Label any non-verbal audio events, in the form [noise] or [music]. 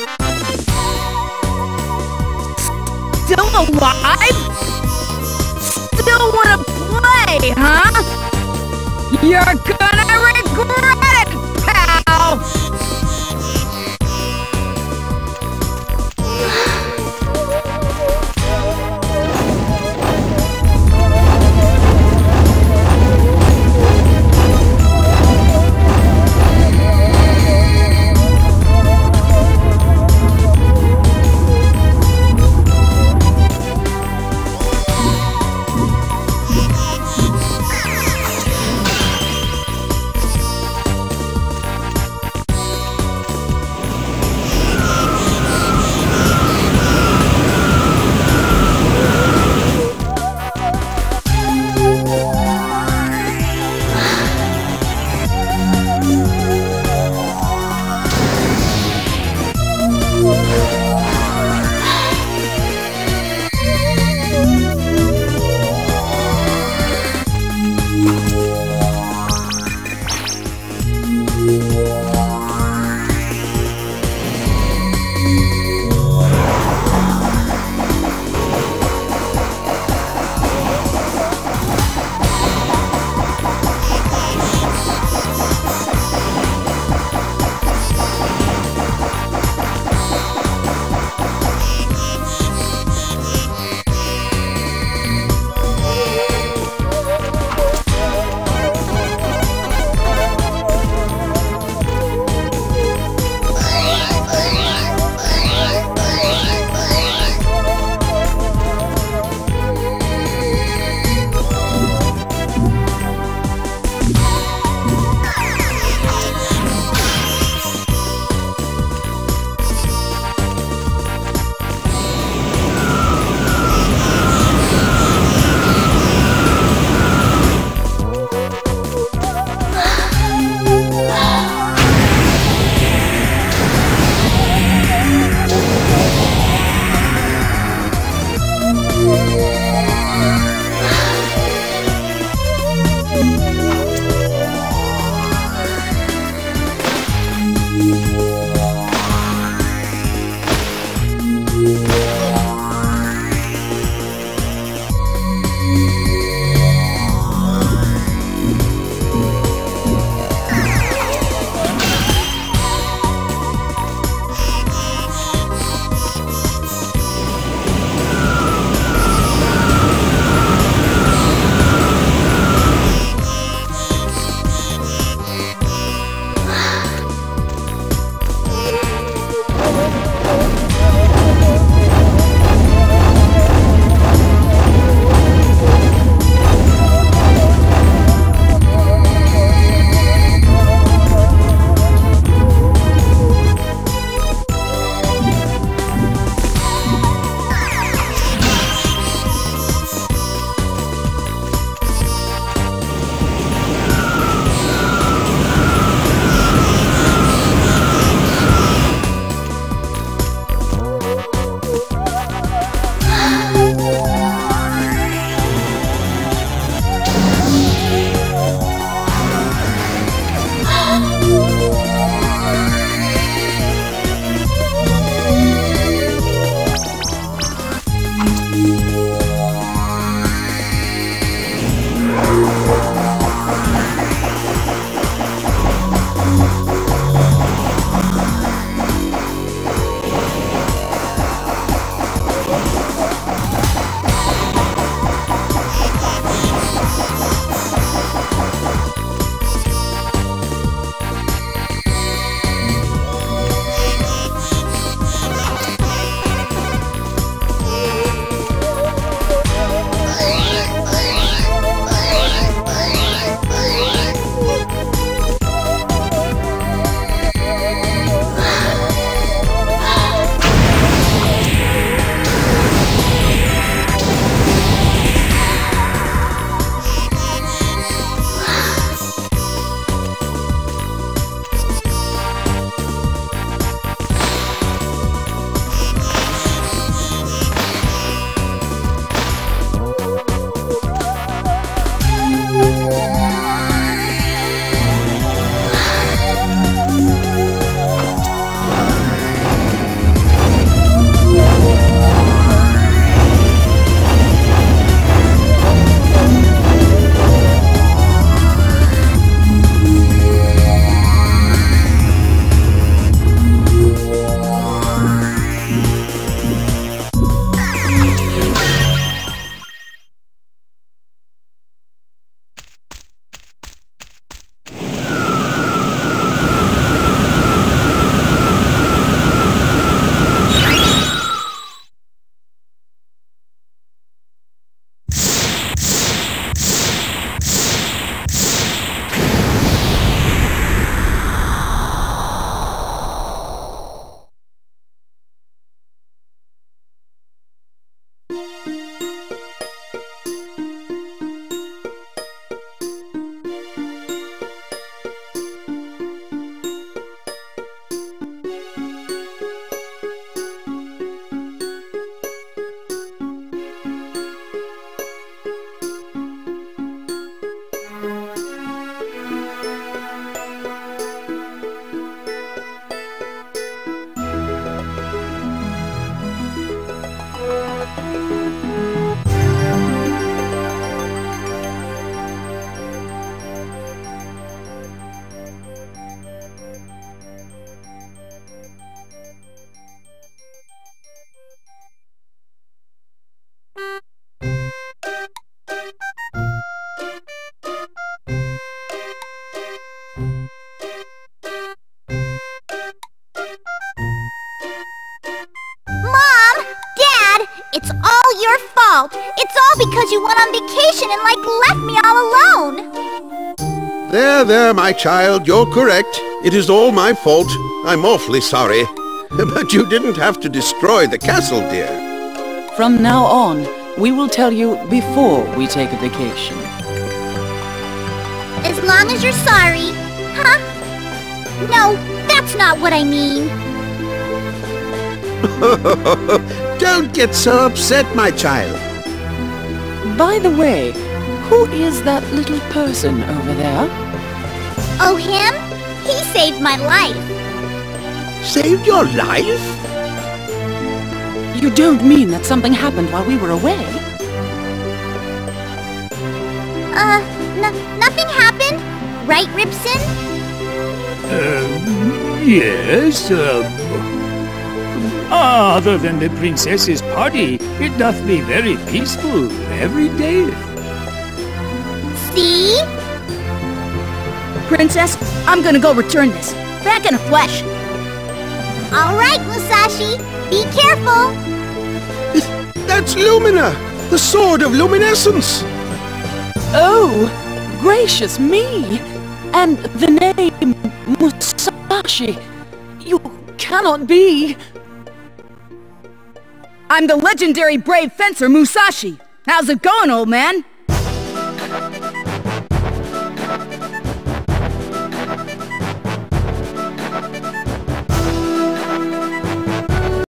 Still alive? Still wanna play, huh? You're gonna regret because you went on vacation and, like, left me all alone! There, there, my child, you're correct. It is all my fault. I'm awfully sorry. [laughs] But you didn't have to destroy the castle, dear. From now on, we will tell you before we take a vacation. As long as you're sorry. Huh? No, that's not what I mean. [laughs] Don't get so upset, my child. By the way, who is that little person over there? Oh, him? He saved my life. Saved your life? You don't mean that something happened while we were away? Uh, n nothing happened? Right, Ribson? Um, yes, um... Ah, other than the princess's party, it doth be very peaceful every day. See? Princess, I'm gonna go return this. Back in a flesh. All right, Musashi. Be careful. [laughs] That's Lumina, the Sword of Luminescence. Oh, gracious me! And the name Musashi. You cannot be. I'm the legendary brave fencer Musashi. How's it going, old man?